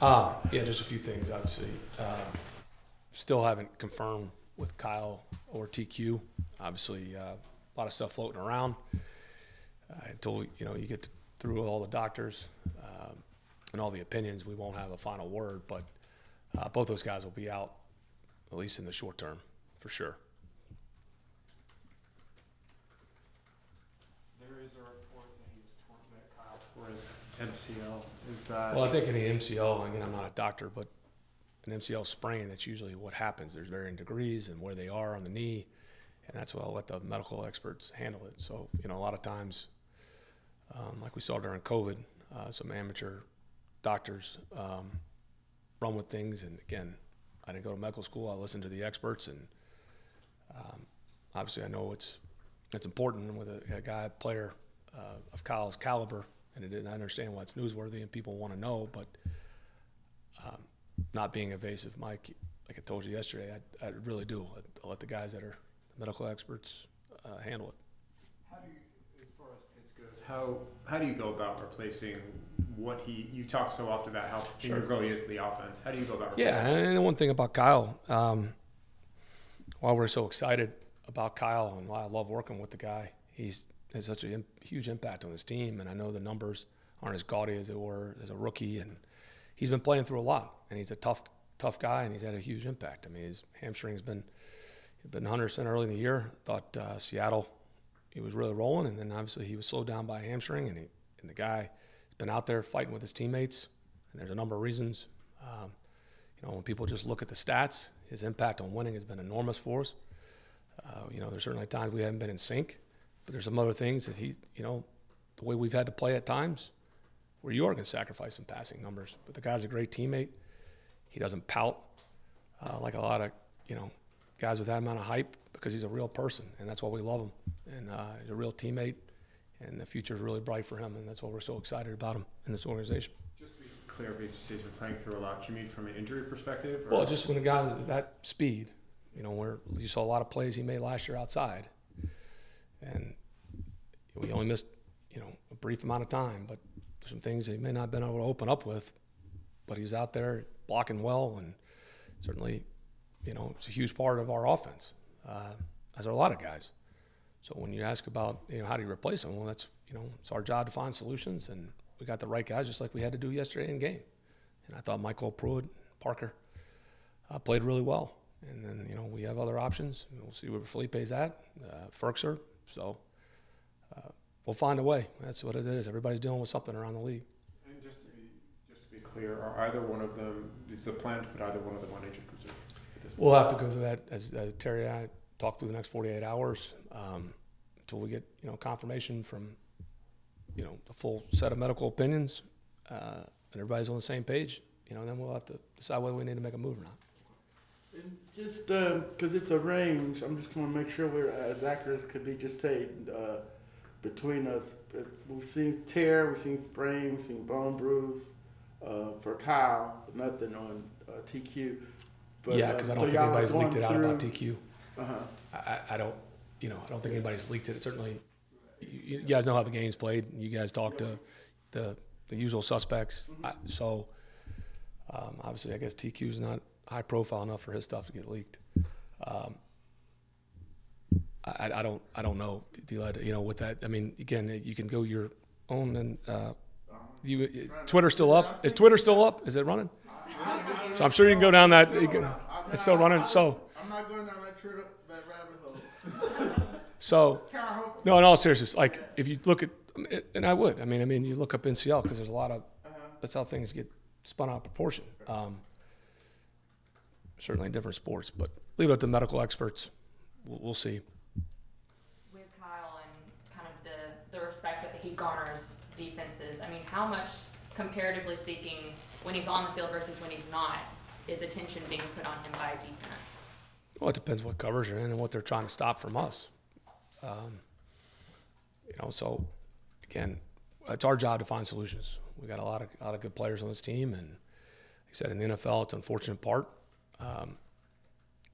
Uh, yeah, just a few things, obviously. Uh, still haven't confirmed with Kyle or TQ. Obviously, uh, a lot of stuff floating around. Until, you know, you get through all the doctors um, and all the opinions, we won't have a final word, but uh, both those guys will be out, at least in the short term, for sure. There is a report that he was torn that Kyle tore his MCL. Is that? Well, I think in the MCL, again, I'm not a doctor, but an MCL sprain, that's usually what happens. There's varying degrees and where they are on the knee, and that's what I'll let the medical experts handle it. So, you know, a lot of times, um, like we saw during COVID, uh, some amateur doctors um, run with things. And again, I didn't go to medical school. I listened to the experts, and um, obviously, I know it's it's important with a, a guy, player uh, of Kyle's caliber, and it, and I understand why it's newsworthy and people want to know, but um, not being evasive, Mike, like I told you yesterday, I, I really do. I, I let the guys that are medical experts uh, handle it. How do you, as far as Pitts goes, how how do you go about replacing what he? You talk so often about how Sure. integral he is to the offense. How do you go about? Yeah, and the one thing about Kyle, um, why we're so excited about Kyle and why I love working with the guy, he's has such a huge impact on his team, and I know the numbers aren't as gaudy as they were as a rookie, and he's been playing through a lot, and he's a tough, tough guy, and he's had a huge impact. I mean, his hamstring's been been 100 percent early in the year. Thought uh, Seattle, he was really rolling, and then obviously he was slowed down by a hamstring, and he, and the guy has been out there fighting with his teammates, and there's a number of reasons. Um, you know, when people just look at the stats, his impact on winning has been enormous for us. Uh, you know, there's certainly times we haven't been in sync, but there's some other things that he, you know, the way we've had to play at times, where you are going to sacrifice some passing numbers. But the guy's a great teammate. He doesn't pout uh, like a lot of, you know, guys with that amount of hype because he's a real person, and that's why we love him. And uh, he's a real teammate, and the future is really bright for him, and that's why we're so excited about him in this organization. Just to be clear, he's been playing through a lot. Do you mean from an injury perspective? Or? Well, just when a guy's at that speed, you know, where you saw a lot of plays he made last year outside, and we only missed, you know, a brief amount of time, but some things he may not have been able to open up with, but he's out there blocking well, and certainly, you know, it's a huge part of our offense, uh, as are a lot of guys. So when you ask about, you know, how do you replace him, well, that's, you know, it's our job to find solutions, and we got the right guys, just like we had to do yesterday in game. And I thought MyCole Pruitt, Parker, uh, played really well. And then, you know, we have other options. We'll see where Feleipe's at, uh, Ferkser. So uh, we'll find a way. That's what it is. Everybody's dealing with something around the league. And just to be just to be clear, are either one of them? Is the plan to put either one of them on injured reserve at this point? We'll have to go through that as, as Terry and I talk through the next 48 hours um, until we get, you know, confirmation from, you know, the full set of medical opinions uh, and everybody's on the same page. You know, then we'll have to decide whether we need to make a move or not. And just because it's a range, I'm just going to make sure we're as accurate as could be. Just say uh, between us, uh, we've seen tear, we've seen sprain, we've seen bone bruise. Uh, for Kyle, nothing on uh, TQ. yeah, because I uh, don't so think anybody's leaked it out about TQ. Uh-huh. I, I- I don't, you know, I don't think anybody's leaked it. Certainly, you, you guys know how the game's played. You guys talk to the, the usual suspects. I, so, um, obviously, I guess TQ's not high profile enough for his stuff to get leaked. Um, I, I- don't, I don't know, you know, with that, I mean, again, you can go your own and, uh, you, Twitter still up? Is Twitter still up? Is it running? So I'm sure you can go down that, can, it's still running, so. I'm not going down that, trigger, that rabbit hole. So, no, in all seriousness, like if you look at, and I would, I mean, I mean, you look up MCL because there's a lot of, that's how things get spun out of proportion. Um, certainly in different sports, but leave it up to medical experts. We'll, we'll see. with Kyle and kind of the, the respect that he garners defenses, I mean, how much, comparatively speaking, when he's on the field versus when he's not, is attention being put on him by defense? Well, it depends what covers you're in and what they're trying to stop from us. Um, you know, so again, it's our job to find solutions. We got a lot of a lot of good players on this team, and like I said, in the NFL, it's an unfortunate part um,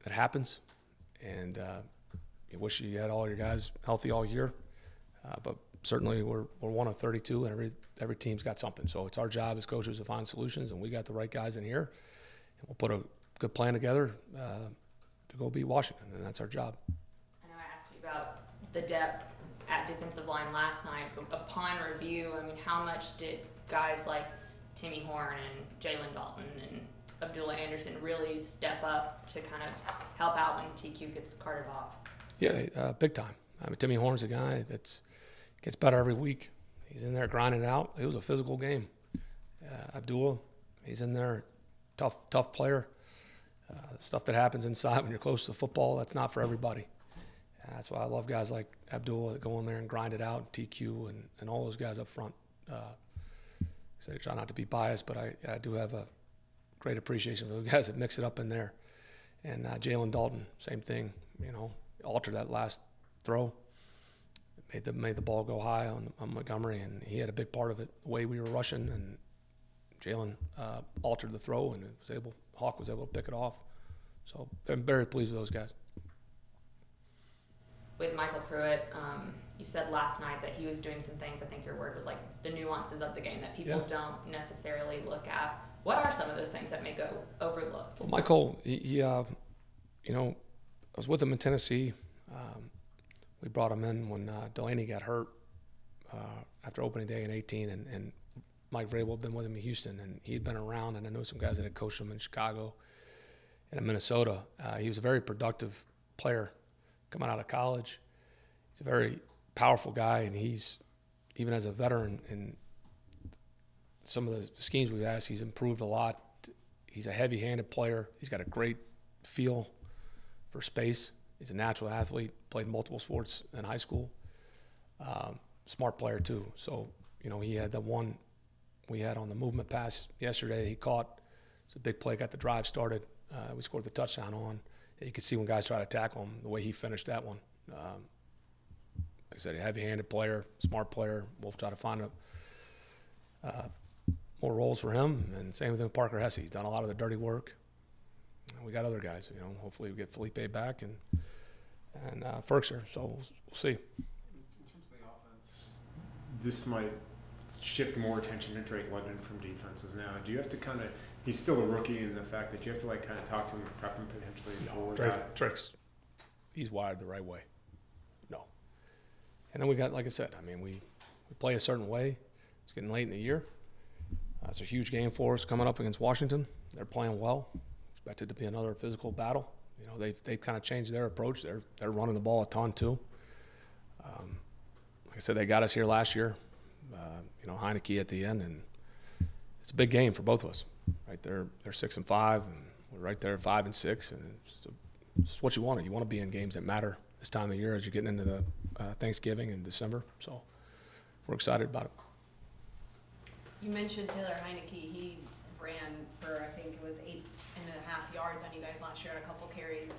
that happens, and uh, wish you had all your guys healthy all year. Uh, but certainly we're, we're one of 32, and every every team's got something. So it's our job as coaches to find solutions, and we got the right guys in here, and we'll put a good plan together uh, to go beat Washington, and that's our job. I know I asked you about the depth at defensive line last night. but Upon review, I mean, how much did guys like Timmy Horne and Jalen Dalton and Abdullah Anderson really step up to kind of help out when TQ gets carted off? Yeah, uh, big time. I mean, Timmy Horne's a guy that's gets better every week. He's in there grinding it out. It was a physical game. Uh, Abdullah, he's in there, tough, tough player. Uh, stuff that happens inside when you're close to football, that's not for everybody. Uh, that's why I love guys like Abdullah that go in there and grind it out, TQ, and, and all those guys up front. Uh, so I try not to be biased, but I, I do have a great appreciation for those guys that mix it up in there. And uh, Jalen Dalton, same thing. You know, altered that last throw, made the made the ball go high on, on Montgomery, and he had a big part of it. The way we were rushing, and Jalen uh, altered the throw, and was able Hawk was able to pick it off. So I'm very pleased with those guys. With MyCole Pruitt, um, you said last night that he was doing some things. I think your word was like the nuances of the game that people Yeah. don't necessarily look at. What are some of those things that may go overlooked? Well, MyCole, he, he uh, you know, I was with him in Tennessee. Um, we brought him in when uh, Delanie got hurt uh, after opening day in 18, and, and Mike Vrabel had been with him in Houston, and he'd been around, and I know some guys that had coached him in Chicago and in Minnesota. Uh, he was a very productive player coming out of college. He's a very powerful guy, and he's even as a veteran in some of the schemes we've asked, he's improved a lot. He's a heavy-handed player. He's got a great feel for space. He's a natural athlete. Played multiple sports in high school. Um, smart player too. So you know he had the one we had on the movement pass yesterday. He caught. It's a big play. Got the drive started. Uh, we scored the touchdown on. You could see when guys try to tackle him the way he finished that one. Um, I said, a heavy-handed player, smart player. We'll try to find a uh, more roles for him, and same with Parker Hesse. He's done a lot of the dirty work. We got other guys, you know. Hopefully, we get Feleipe back and and uh, Ferkser. So we'll, we'll see. In terms of the offense, this might shift more attention to Drake London from defenses now. Do you have to kind of? He's still a rookie in the fact that you have to like kind of talk to him and prep him potentially for Drake, that. Drake's he's wired the right way. And then we got, like I said, I mean, we we play a certain way. It's getting late in the year. Uh, it's a huge game for us coming up against Washington. They're playing well. Expected to be another physical battle. You know, they've they've kind of changed their approach. They're they're running the ball a ton too. Um, like I said, they got us here last year. Uh, you know, Heinicke at the end, and it's a big game for both of us. Right, they're they're six and five, and we're right there five and six, and it's, a, it's what you want. You want to be in games that matter this time of year as you're getting into the uh, Thanksgiving and December. So we're excited about it. You mentioned Taylor Heinicke. He ran for, I think it was eight and a half yards on you guys last year on a couple carries.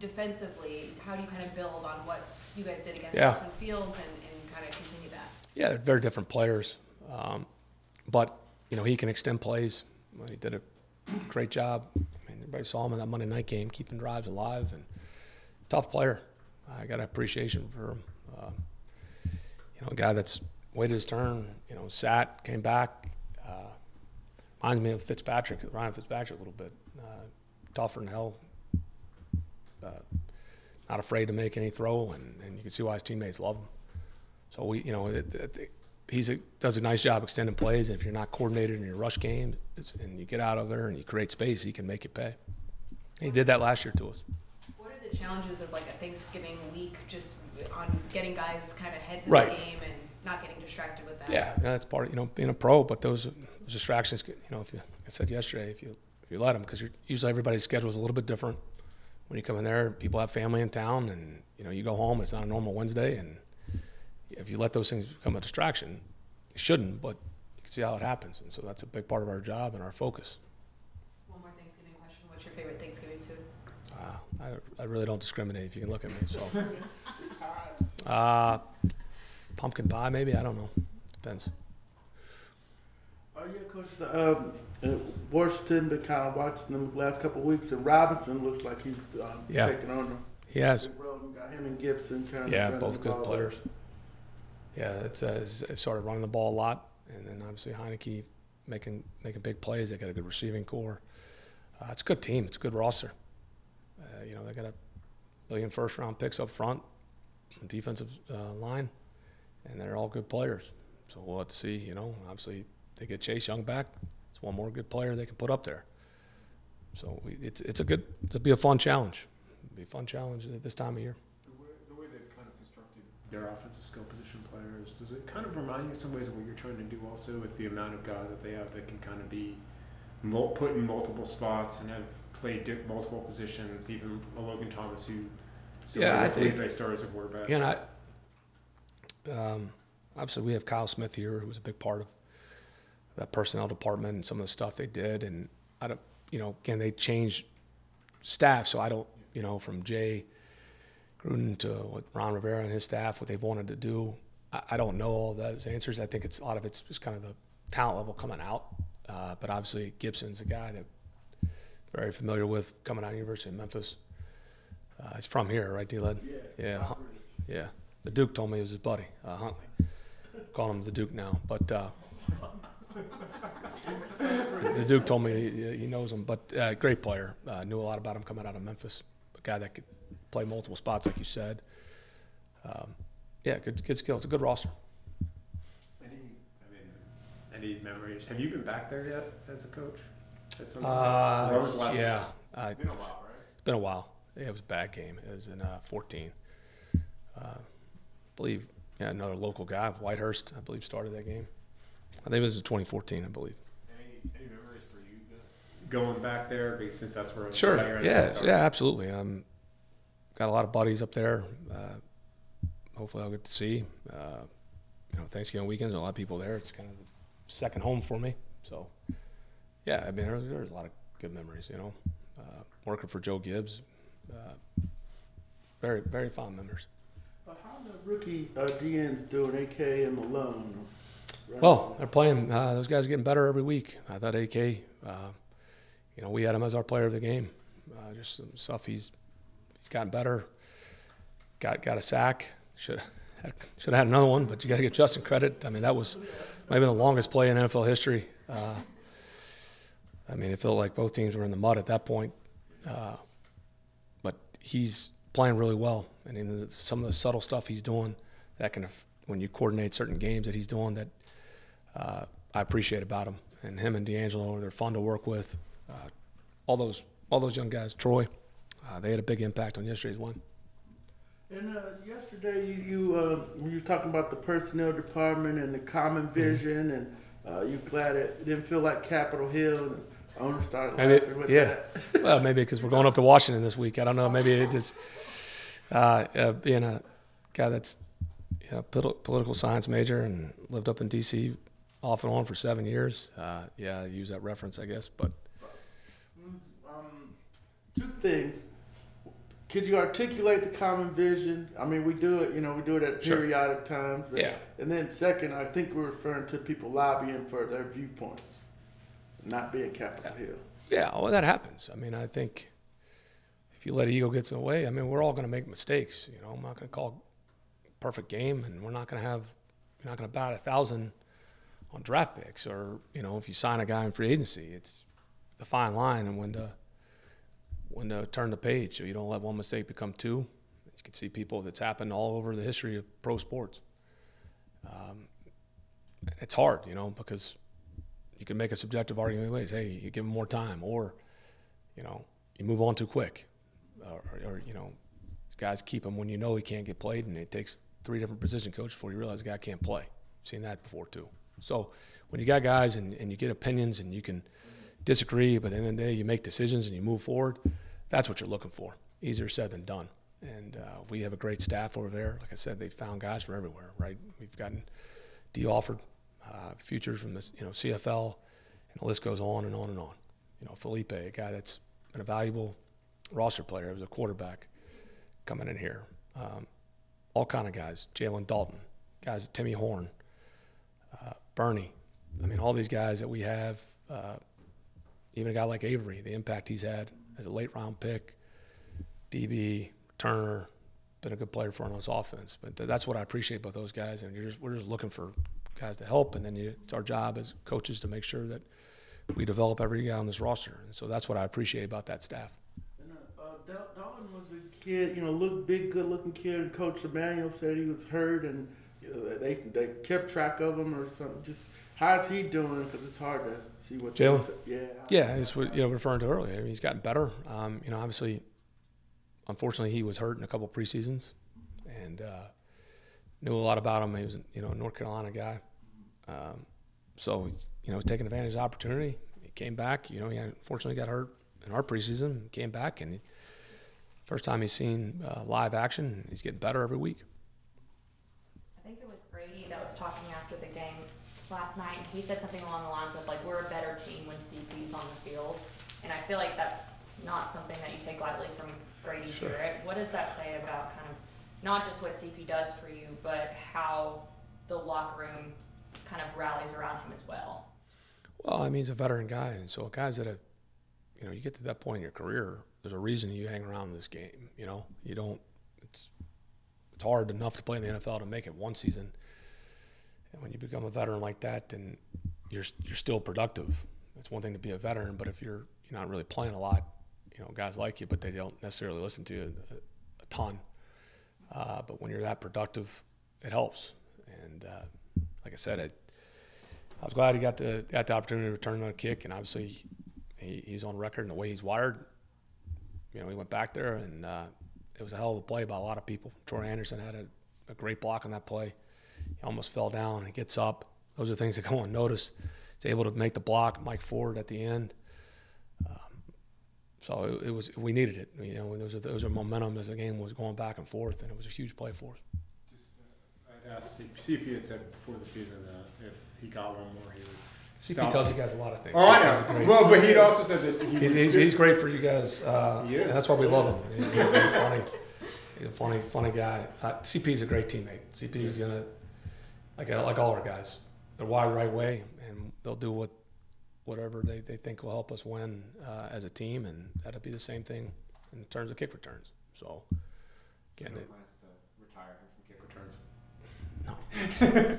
Defensively, how do you kind of build on what you guys did against Yeah. Justin Fields and, and kind of continue that? Yeah, they're very different players, um, but you know he can extend plays. Well, He did a great job. I mean, everybody saw him in that Monday night game, keeping drives alive, and tough player. I got an appreciation for. Uh, you know, a guy that's waited his turn. You know, sat, came back. Uh, reminds me of Fitzpatrick, Ryan Fitzpatrick, a little bit. Uh, tougher than hell. Not afraid to make any throw, and, and you can see why his teammates love him. So we, you know, it, he's a, does a nice job extending plays. And if you're not coordinated in your rush game, and you get out of there and you create space, he can make it pay. He did that last year to us. The challenges of like a Thanksgiving week, just on getting guys kind of heads in Right. the game and not getting distracted with that? Yeah, that's part of you know being a pro. But those, those distractions, you know, if you, like I said yesterday, if you if you let them, because usually everybody's schedule is a little bit different. When you come in there, people have family in town, and you know you go home. It's not a normal Wednesday, and if you let those things become a distraction, it shouldn't. But you can see how it happens, and so that's a big part of our job and our focus. One more Thanksgiving question. What's your favorite Thanksgiving food? Uh, I, I really don't discriminate if you can look at me. So, uh, pumpkin pie, maybe I don't know. Depends. Oh yeah, coach. The, um, uh, Washington been kind of watching them the last couple of weeks, and Robinson looks like he's um, Yeah. taking on them. He has. Big road. We got him and Gibson kind of. Yeah, both good players. yeah, it's, uh, it's it's sort of running the ball a lot, and then obviously Heinicke making making big plays. They got a good receiving corps. Uh, it's a good team. It's a good roster. You know, they got a million first round picks up front, defensive uh, line, and they're all good players. So we'll have to see. You know, obviously they get Chase Young back. It's one more good player they can put up there. So we, it's it's a good it'll be a fun challenge. It'll be a fun challenge at this time of year. The way, the way they've kind of constructed their offensive skill position players, does it kind of remind you in some ways of what you're trying to do also with the amount of guys that they have that can kind of be put in multiple spots and have played multiple positions, even a Logan Thomas who still Yeah, I think- they started as a quarterback. Again, I, um, obviously we have Kyle Smith here, who was a big part of that personnel department and some of the stuff they did. And I don't, you know, again, they changed staff, so I don't, you know, from Jay Gruden to what Ron Rivera and his staff, what they've wanted to do. I, I don't know all those answers. I think it's a lot of it's just kind of the talent level coming out. Uh, but obviously Gibson's a guy that very familiar with coming out of University of Memphis. Uh, he's from here, right, D-Led? Yeah. Hun- Yeah. The Duke told me he was his buddy, uh, Huntley. Call him the Duke now, but uh, the Duke told me he, he knows him. But uh, great player. Uh, knew a lot about him coming out of Memphis. A guy that could play multiple spots, like you said. Um, yeah, good, good skill. It's a good roster. Any, I mean, any memories? Have you been back there yet as a coach? Uh, was last yeah, uh, It's been a while, right? It's been a while. Yeah, it was a bad game. It was in uh, 14. Uh, I believe yeah, another local guy, Whitehurst, I believe, started that game. I think it was in 2014, I believe. Any, any memories for you going back there? Since that's where Sure. Yeah. started. Yeah. Absolutely. Um, got a lot of buddies up there. Uh, hopefully, I'll get to see. Uh, you know, Thanksgiving weekends, a lot of people there. It's kind of the second home for me. So, yeah. I mean, there's, there's a lot of good memories. You know, uh, working for Joe Gibbs. Uh, very, very fond memories. Uh, how the rookie uh, DNs doing, AK and Malone? Well, they're playing. Uh, those guys are getting better every week. I thought AK, uh, you know, we had him as our player of the game. Uh, just some stuff he's he's gotten better. Got got a sack. Should should have had another one, but you got to give Justin credit. I mean, that was maybe the longest play in NFL history. I mean, it felt like both teams were in the mud at that point. Uh, but he's playing really well, and in some of the subtle stuff he's doing that can, when you coordinate certain games that he's doing, that uh, I appreciate about him. And him and D'Angelo, they're fun to work with. Uh, all those, all those young guys, Troy, uh, they had a big impact on yesterday's win. And uh, yesterday, you, you uh, when you were talking about the personnel department and the common vision, and uh, you glad it didn't feel like Capitol Hill, and the owner started Maybe- yeah. well, maybe because we're going up to Washington this week. I don't know. Maybe it just uh, uh, being a guy that's you know, political science major and lived up in D.C. off and on for seven years. Uh, yeah, I use that reference, I guess. But Um, two things. Could you articulate the common vision? I mean, we do it, you know, we do it at Sure. periodic times. But, Yeah. And then second, I think we're referring to people lobbying for their viewpoints, not being Capitol Hill. yeah, well, that happens. I mean, I think if you let ego get in the way, I mean, we're all going to make mistakes. You know, I'm not going to call perfect game, and we're not going to have, you're not going to bat a thousand on draft picks, or you know, if you sign a guy in free agency, it's the fine line and when to when to turn the page, so you don't let one mistake become two. You can see people that's happened all over the history of pro sports. Um, it's hard, you know, because you can make a subjective argument ways. Hey, you give him more time, or you know, you move on too quick, or, or you know, guys keep him when you know he can't get played, and it takes three different position coaches before you realize the guy can't play. Seen that before too. So when you got guys and, and you get opinions and you can disagree, but at the end of the day you make decisions and you move forward, that's what you're looking for. Easier said than done. And uh, we have a great staff over there. Like I said, they found guys from everywhere, right? We've gotten D offered uh, futures from the you know CFL, and the list goes on and on and on. You know, Feleipe, a guy that's been a valuable roster player, was a quarterback coming in here. Um, all kind of guys. Jalen Dalton, guys. Timmy Horne, uh, Bernie. I mean, all these guys that we have. Uh, even a guy like Avery, the impact he's had as a late round pick, DB, Turner, been a good player for us offense. But th- that's what I appreciate about those guys. And just, we're just looking for guys to help, and then you, it's our job as coaches to make sure that we develop every guy on this roster. And so that's what I appreciate about that staff. And, uh, uh, Dal- Dalton was a kid, you know, look big, good looking kid. Coach Emmanuel said he was hurt, and you know, they they kept track of him or something. Just how's he doing? Because it's hard to see what. Jalen? Yeah. Yeah, it's what you know referring to earlier. I mean, he's gotten better. Um, you know, obviously, unfortunately, he was hurt in a couple preseasons, and uh, knew a lot about him. He was you know a North Carolina guy, um, so you know taking advantage of the opportunity. He came back. You know, he unfortunately got hurt in our preseason. Came back, and he, first time he's seen uh, live action, he's getting better every week. I think it was Grady that was talking after the game last night, and he said something along the lines of like, we're a better team when CP's on the field. And I feel like that's not something that you take lightly from Grady Sure. Jarrett. What does that say about kind of, not just what CP does for you, but how the locker room kind of rallies around him as well? Well, I mean, he's a veteran guy, and so guys that have, you know, you get to that point in your career, there's a reason you hang around this game. You know, you don't. It's it's hard enough to play in the NFL to make it one season, and when you become a veteran like that, then you're you're still productive. It's one thing to be a veteran, but if you're you're not really playing a lot, you know, guys like you, but they don't necessarily listen to you a, a ton. Uh, but when you're that productive, it helps. And uh, like I said, it, I was glad he got the got the opportunity to return on a kick, and obviously he, he's on record and the way he's wired. You know, he went back there, and uh, it was a hell of a play by a lot of people. Troy Andersen had a, a great block on that play. He almost fell down. He gets up. Those are things that go unnoticed. He's able to make the block. Mike Ford at the end. Um, so it, it was we needed it. You know, there was a, there was a momentum as the game was going back and forth, and it was a huge play for us. Just, uh, asked CP, CP had said before the season that if he got one more, he would. CP stop. tells you guys a lot of things. Oh, I know. great- Well, but he'd also said that he He's, he's, he's great for you guys. Uh, He is. that's why we love him. He's, he's funny. He's a funny, funny guy. Uh, CP's a great teammate. CP's gonna, like like all our guys, they're wired the right way, and they'll do what, whatever they, they think will help us win uh, as a team, and that'll be the same thing in terms of kick returns. So, again, No it, plans to retire him from kick returns. we're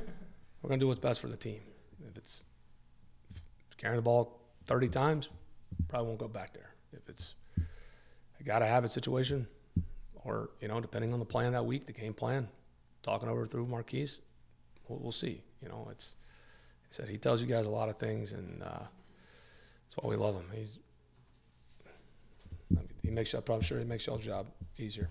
gonna do what's best for the team. If it's, carrying the ball 30 times, probably won't go back there. If it's a gotta have it situation, or you know, depending on the plan that week, the game plan, talking over through Marquice, we'll, we'll see. You know, it's he said he tells you guys a lot of things, and uh, that's why we love him. He's he makes I'm sure he makes y'all's job easier.